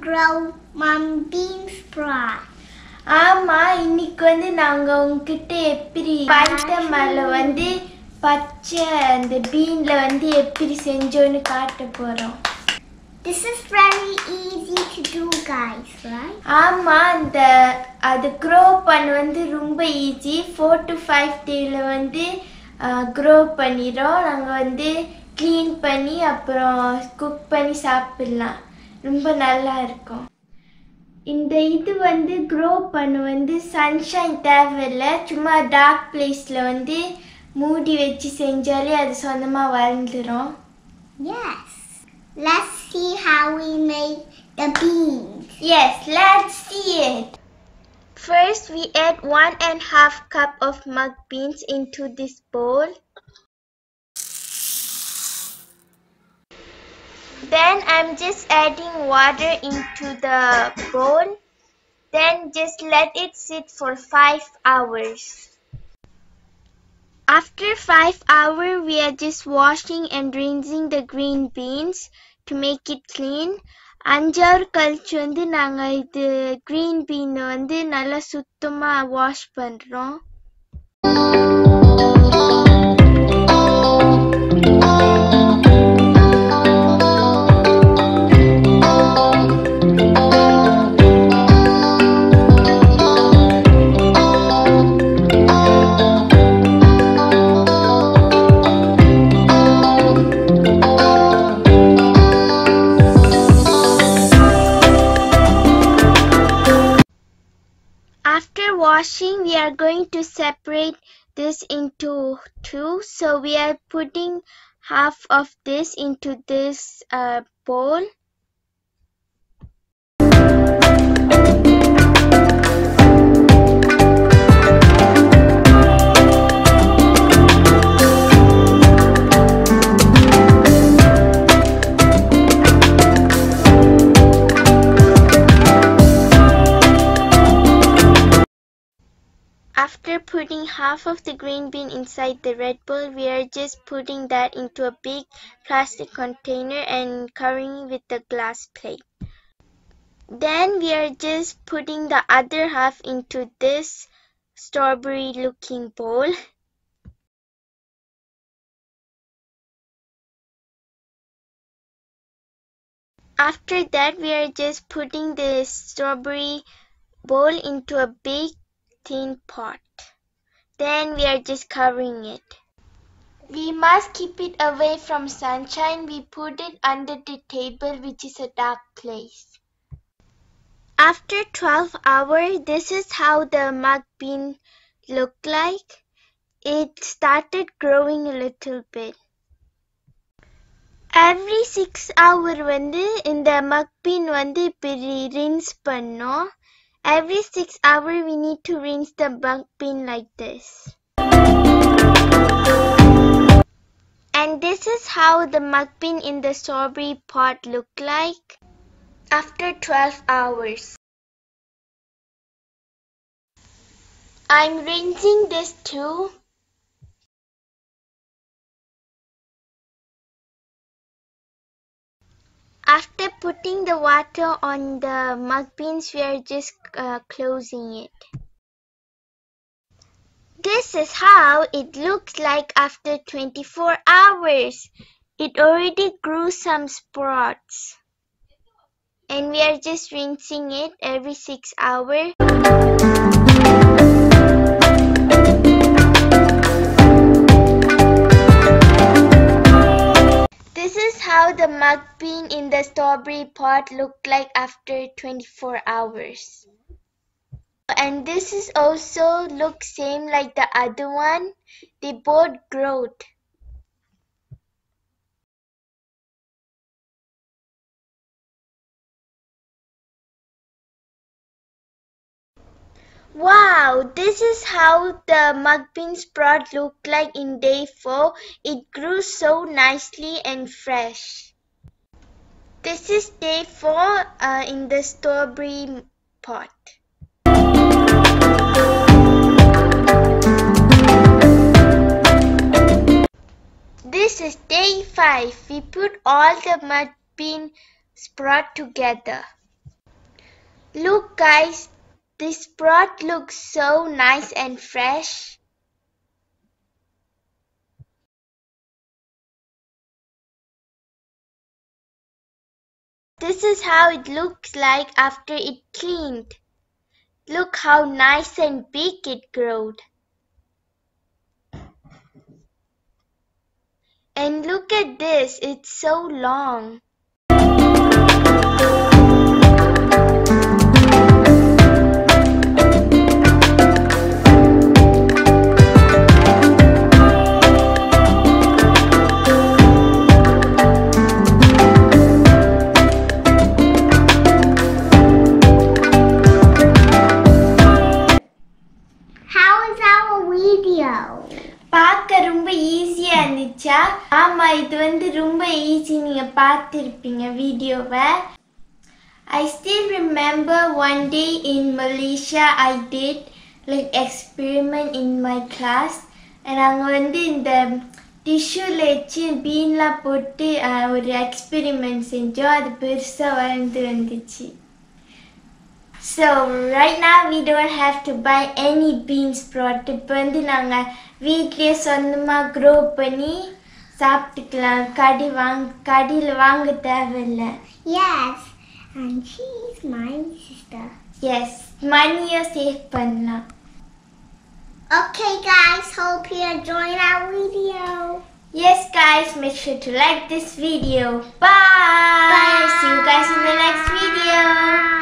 grow mung bean sprout. ஆமா இன்னைக்கு வந்து நாங்க உங்ககிட்ட எப்படி பைத்தமல்ல வந்து பச்சை அந்த பீன்ல வந்து எப்படி செஞ்சோன்னு காட்ட போறோம் This is very easy to do, guys, right? ஆமா அந்த அது க்ரோ பண்ண வந்து ரொம்ப ஈஸி ஃபோர் டு ஃபைவ் டேல வந்து க்ரோ பண்ணிடும் நாங்கள் வந்து க்ளீன் பண்ணி அப்புறம் குக் பண்ணி சாப்பிடலாம் ரொம்ப நல்லா இருக்கும் இந்த இது வந்து க்ரோ பண்ண வந்து சன்ஷைன் தேவையில்லை சும்மா டார்க் பிளேஸில் வந்து மூடி வச்சு செஞ்சாலே அது சொந்தமாக வளர்ந்துடும் Yes. Let's see how we make the beans. Yes, let's see it. First, we add one and half cup of mung beans into this bowl. Then I'm just adding water into the bowl. Then just let it sit for 5 hours. After 5 hours, we are just washing and rinsing the green beans to make it clean. அஞ்சாறு கழிச்சு வந்து நாங்கள் இது green பீனை வந்து நல்லா சுத்தமாக wash பண்ணுறோம் After washing, we are going to separate this into two. So we are putting half of this into this uh, bowl. After putting half of the green bean inside the red bowl, we are just putting that into a big plastic container and covering it with a glass plate. Then we are just putting the other half into this strawberry looking bowl. After that, we are just putting the strawberry bowl into a big thin pot. Then we are just covering it. We must keep it away from sunshine. We put it under the table, which is a dark place. After 12 hours, this is how the mung bean looked like. It started growing a little bit. Every six hour வந்து இந்த mung bean வந்து இப்படி rinse பண்ணோம் Every 6 hours we need to rinse the mung bean like this. And this is how the mug bean in the strawberry pot look like after 12 hours. I'm rinsing this too. After putting the water on the mug beans, we are just uh, closing it. This is how it looks like after 24 hours. It already grew some sprouts. And we are just rinsing it every 6 hours. How the mung bean in the strawberry pot looked like after 24 hours. And this is also look same like the other one. They both growed. Wow, this is how the mung bean sprout looked like in day 4. It grew so nicely and fresh. This is day 4 uh, in the strawberry pot. This is day 5. We put all the mung bean sprout together. Look guys, this sprout looks so nice and fresh. This is how it looks like after it cleaned. Look how nice and big it growed. And look at this, it's so long. பார்க்க ரொம்ப ஈஸியா இருந்துச்சா? ஆமா இது வந்து ரொம்ப easy நீங்க பார்த்துருப்பீங்க வீடியோவை. I still remember one day in Malaysia I did like experiment in my class. And வந்து இந்த டிஷ்யூல வச்சு பீன்லாம் போட்டு ஒரு எக்ஸ்பெரிமெண்ட் செஞ்சோம். அது பெருசாக வளர்ந்து வந்துச்சு. So right now we don't have to buy any bean sprout இப்போ வந்து நாங்கள் வீட்லேயே சொந்தமாக க்ரோ பண்ணி சாப்பிட்டுக்கலாம் kadi வாங்க கடையில் Yes, and she is my sister. Yes, money save பண்ணலாம் Okay guys, hope you enjoyed our video. Yes guys, make sure to like this video. Bye! Bye. See you guys in the next video.